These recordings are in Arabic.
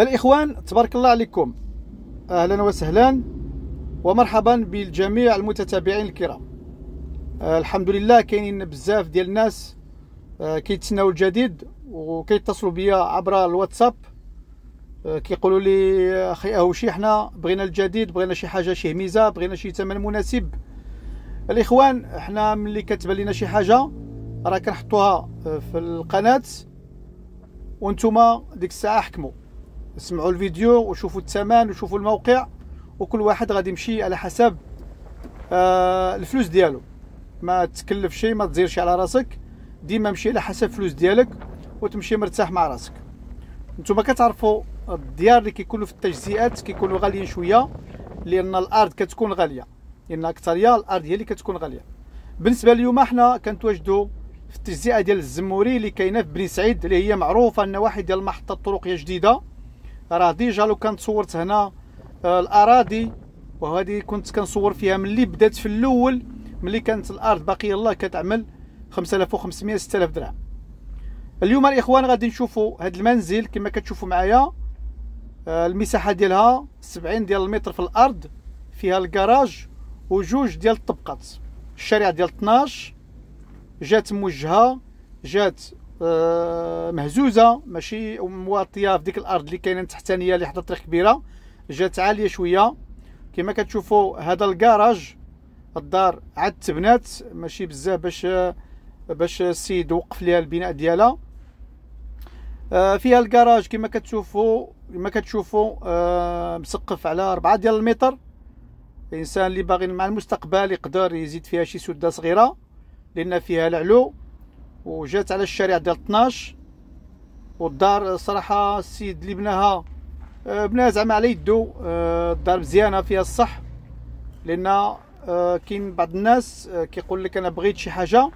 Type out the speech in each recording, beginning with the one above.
الإخوان تبارك الله عليكم. أهلا وسهلا ومرحبا بالجميع المتتابعين الكرام. آه، الحمد لله كاينين بزاف ديال الناس آه، كيتسناو الجديد وكيتصلوا بيا عبر الواتساب. آه، كيقولوا لي أخي اهوشي حنا بغينا الجديد بغينا شي حاجة شي ميزه بغينا شي ثمن مناسب. الإخوان حنا ملي كتبان لنا شي حاجة راه كنحطوها في القناة وأنتم ديك الساعة حكموا. اسمعوا الفيديو وشوفوا الثمن وشوفوا الموقع وكل واحد غادي يمشي على حسب آه الفلوس ديالو. ما تكلف شيء ما تزيرش على راسك. ديما مشي على حسب الفلوس ديالك وتمشي مرتاح مع راسك. نتوما كتعرفوا الديار اللي كيكونوا في التجزئات كيكونوا غاليين شوية لأن الأرض كتكون غالية. لأن أكثرية الأرض هي اللي كتكون غالية. بالنسبة اليوم إحنا كنتواجدوا في التجزئة ديال الزموري اللي كاينة في بني سعيد اللي هي معروفة ان واحد ديال المحطة الطرقية جديده راه ديجا لو كنت صورت هنا آه، الأراضي وهذه كنت كنصور فيها ملي بدات في الأول ملي كانت الأرض باقي يلاه كتعمل 5500 6000 درهم. اليوم الاخوان غادي نشوفوا هذا المنزل كما كتشوفوا معايا آه، المساحة ديالها 70 ديال المتر في الأرض فيها الكراج وجوج ديال الطبقات. الشارع ديال 12 جات موجهة جات مهزوزة ماشي مواطيه في ديك الأرض اللي كاينة تحتانية اللي حدا طريق كبيرة جات عالية شوية. كما كتشوفوا هذا الكراج الدار عاد تبنات ماشي بزاف باش باش السيد وقف ليها البناء ديالها. آه، فيها الكراج كما كتشوفوا كما كتشوفوا آه، مسقف على 4 ديال المتر. الانسان اللي باغي مع المستقبل يقدر يزيد فيها شي سدة صغيرة لأن فيها العلو. وجات على الشارع ديال 12 والدار صراحة السيد اللي بناها آه، بناها زعما على يدو آه، الدار مزيانة فيها الصح لأن آه، كاين بعض الناس كيقول لك أنا بغيت شي حاجة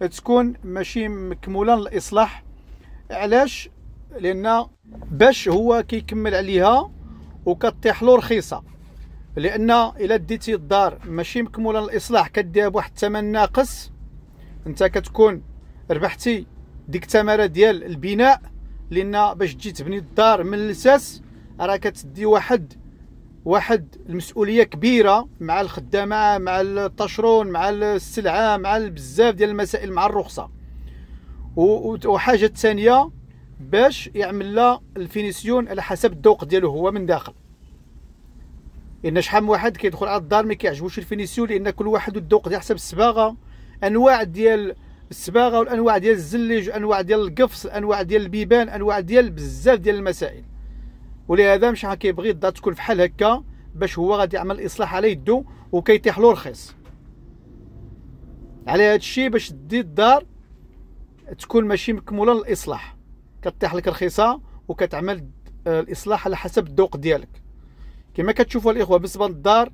تكون ماشي مكموله للإصلاح. علاش؟ لأن باش هو كيكمل عليها وكطيح له رخيصة. لأن إلا ديتي الدار ماشي مكموله للإصلاح كديها بواحد الثمن ناقص أنت كتكون ربحتي ديك الثمرة ديال البناء لأن باش تجي تبني الدار من الأساس راه كتدي واحد واحد المسؤولية كبيرة مع الخدامة مع الطشرون مع السلعة مع بزاف ديال المسائل مع الرخصة. وحاجة ثانية باش يعمل لها ال finition على حسب الذوق ديالو هو من داخل. إن شحال من واحد كيدخل على الدار ما كيعجبوش ال finition لأن كل واحد الذوق ديال حسب الصباغة أنواع ديال الصباغة والأنواع ديال الزلج أنواع ديال القفص أنواع ديال البيبان أنواع ديال بزاف ديال المسائل. ولهذا مشى كيبغي الدار تكون بحال هكا باش هو غادي يعمل إصلاح على يدو وكيتيح له رخيص. على هذا الشيء باش دي الدار تكون ماشي مكموله للإصلاح. كطيح لك رخيصة وكتعمل الإصلاح على حسب الذوق ديالك. كما كتشوفوا الإخوة بالنسبة للدار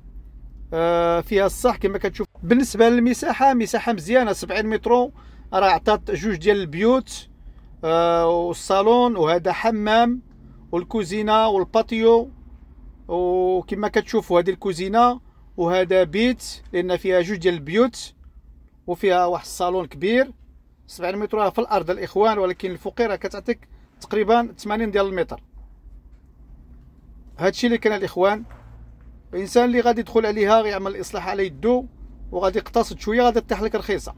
آه، فيها الصح كما كتشوف بالنسبة للمساحة مساحة مزيانة 70 متر. راه عطات جوج ديال البيوت آه، والصالون وهذا حمام والكوزينة والباتيو. وكما كتشوفوا هذه الكوزينة وهذا بيت لأن فيها جوج ديال البيوت وفيها واحد الصالون كبير. 70 متر في الأرض الإخوان ولكن الفقيرة كتعطيك تقريبا 80 ديال المتر. هادشي اللي كان الإخوان. الإنسان اللي غادي يدخل عليها غيعمل الاصلاح على يدو. وغادي يقتصد شوية غادي تطيح لك رخيصة.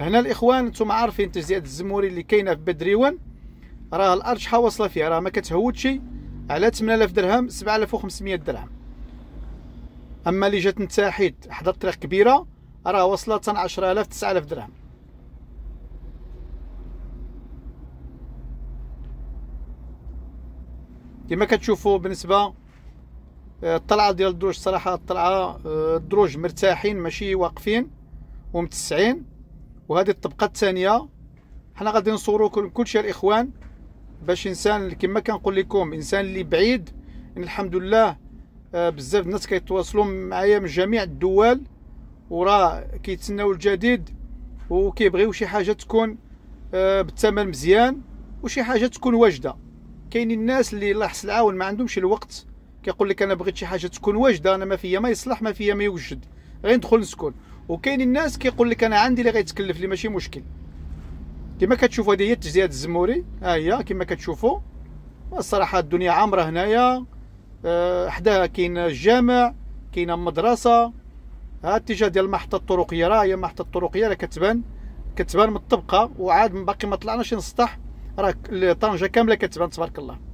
هنا الإخوان نتوما عارفين تجزئة الزموري اللي كاينة في بدريون راه الأرض شحال واصلة فيها؟ راه ما كتهودش على 8000 درهم 7500 درهم. أما اللي جات نتاحيت حدا الطريق كبيرة راه واصلة 12000 9000 درهم. كما كتشوفوا بالنسبة الطلعة ديال الدروج صراحة الطلعة آه، الدروج مرتاحين ماشي واقفين ومتسعين وهذه الطبقة الثانية. حنا غادي نصوروا كلشي الإخوان باش إنسان كما كنقول لكم إنسان اللي بعيد إن الحمد لله آه، بزاف الناس كيتواصلوا معايا من جميع الدول وراه كيتسناو الجديد وكيبغيو شي حاجة تكون آه، بالثمن مزيان وشي حاجة تكون واجدة. كاينين الناس اللي الله يحسن العاون ما عندهمش الوقت كيقول لك أنا بغيت شي حاجة تكون واجدة أنا ما فيا ما يصلح ما فيا ما يوجد. غير ندخل نسكن. وكاين الناس كيقول لك أنا عندي اللي غيتكلف لي ماشي مشكل. كما كتشوفوا هذه هي التجزئة الزموري. ها هي كما كتشوفوا. الصراحة الدنيا عامرة هنايا. آه، حداها كاين الجامع كاينة مدرسه ها الاتجاه ديال المحطة الطرقية راه هي المحطة الطرقية راه كتبان كتبان من الطبقة. وعاد باقي ما طلعناش نسطح راه طنجه كاملة كتبان تبارك الله.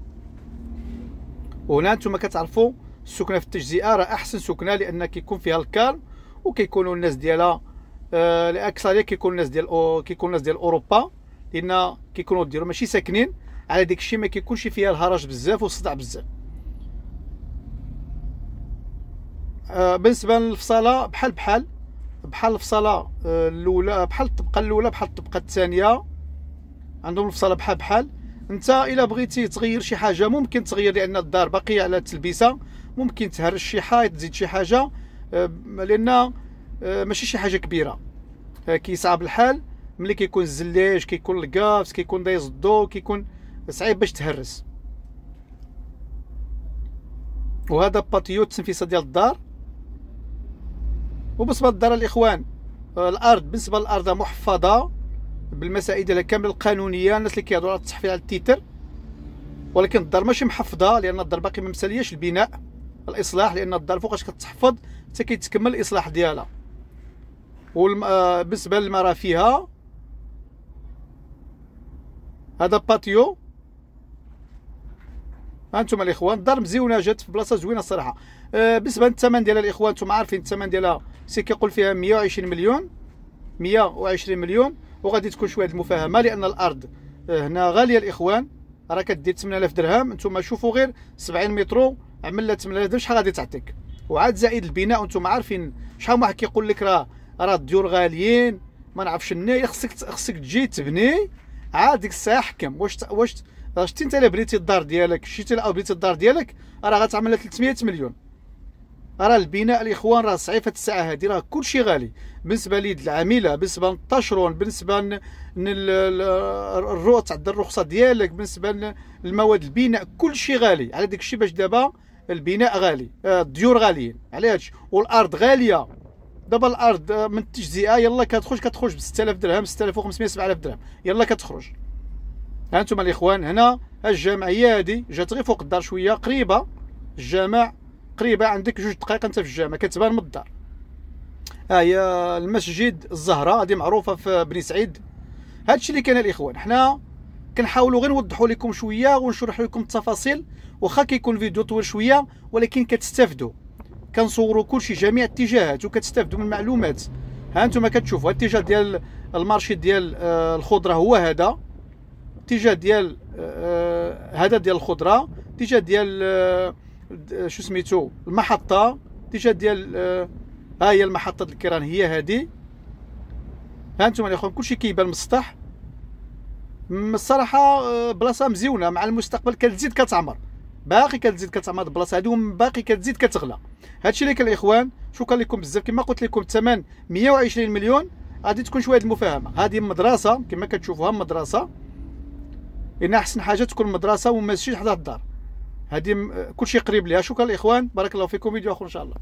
وهنا نتوما كتعرفوا السكنة في التجزئة راه أحسن سكنة لأن كيكون فيها الكالم وكيكونوا الناس ديالها آه الاكثريه كيكونوا الناس ديال كيكونوا الناس ديال أوروبا لأن كيكونوا ديروا ماشي ساكنين على ديك الشيء ما كيكونش فيها الهرج بزاف والصداع بزاف. آه بالنسبة للفصالة بحال بحال بحال الفصالة آه الأولى بحال الطبقة الأولى بحال الطبقة الثانية عندهم الفصالة بحال بحال. انت الا بغيتي تغير شي حاجة ممكن تغير لأن الدار باقيه على التلبيسه ممكن تهرش شي حائط تزيد شي حاجة. لأن ماشي شي حاجة كبيره. آه، كيصعب الحال. ملي كيكون الزلاج كيكون الكافس كيكون دايز الضو كيكون صعيب باش تهرس. وهذا باتيو التنفيسه ديال الدار. وبالنسبة للدار الإخوان الأرض بالنسبة للأرض محفظة. بالمسائل ديالها كامل القانونيه الناس اللي كيهضروا على التصحيح على ال titre. ولكن الدار ماشي محفظة لأن الدار باقي ما مسالياش. البناء الإصلاح لأن الدار فوقاش كتحفظ حتى كيتكمل الإصلاح ديالها. وبالنسبه آه، للمرأة فيها هذا patio. هانتوما الإخوان الدار مزيونة جات في بلاصة زوينة الصراحه آه بالنسبة للثمن ديالها الإخوان نتوما عارفين الثمن ديالها سي كيقول فيها 120 مليون. 120 مليون. وغادي تكون شوية المفاهمة لأن الأرض آه، هنا غالية الإخوان. راه كدير 8000 درهم نتوما شوفوا غير 70 مترو عمل 8000 درهم شحال غادي تعطيك؟ وعاد زائد البناء وأنتم عارفين شحال واحد كيقول لك راه راه الديور غاليين ما نعرفش الناي خصك خصك تجي تبني. عاد ديك الساعة حكم. واش واش شتي انت الا بنيتي الدار ديالك شتي أو بنيتي الدار ديالك راه غتعمل 300 مليون. راه البناء الإخوان راه صعيب هاد الساعة هادي راه كلشي غالي. بالنسبة ليد العاملة بالنسبة لل tâcheron بالنسبة للروح تعد الرخصة ديالك بالنسبة للمواد البناء كلشي غالي. على داك الشيء باش دابا البناء غالي آه، الديور غاليين. على هادشي. والأرض غالية. دابا الأرض آه، من التجزئة يلا كتخرج كتخرج ب 6000 درهم 6500 7000 درهم. يلا كتخرج. ها الإخوان هنا الجامعية هذه جات غير فوق الدار شوية قريبة. الجامع قريبه عندك جوج دقائق أنت في الجامع. كتبان من الدار ها هي المسجد الزهراء هذه معروفة في بني سعيد. هادشي اللي كان الاخوان حنا كنحاولوا غير نوضحوا لكم شوية ونشرح لكم التفاصيل. واخا كيكون الفيديو طويل شوية ولكن كتستافدوا. كنصوروا كلشي جميع الاتجاهات وكتستافدوا من المعلومات. ها أنتم كتشوفوا. الاتجاه ديال المارشي ديال آه، الخضرة هو هذا. الاتجاه ديال آه، هذا ديال الخضرة. الاتجاه ديال آه، شو سميتو؟ المحطة الاتجاه ديال ها هي المحطة الكيران هي هذه ها أنتم الاخوان كلشي كيبان من السطح الصراحة آه، بلاصة مزيونة مع المستقبل كتزيد كتعمر. باقي كتزيد كتعمر البلاصة هذه وباقي كتزيد كتغلى. هادشي اللي كان الاخوان شكرا لكم بزاف. كما قلت لكم الثمن 120 مليون. غادي تكون شوية المفاهمة. هذه مدرسة كما كتشوفوها مدرسة. ان أحسن حاجة تكون مدرسة وما تمشيش حدا الدار. هذه كلشي قريب ليها. شكرا الاخوان بارك الله فيكم. فيديو آخر إن شاء الله.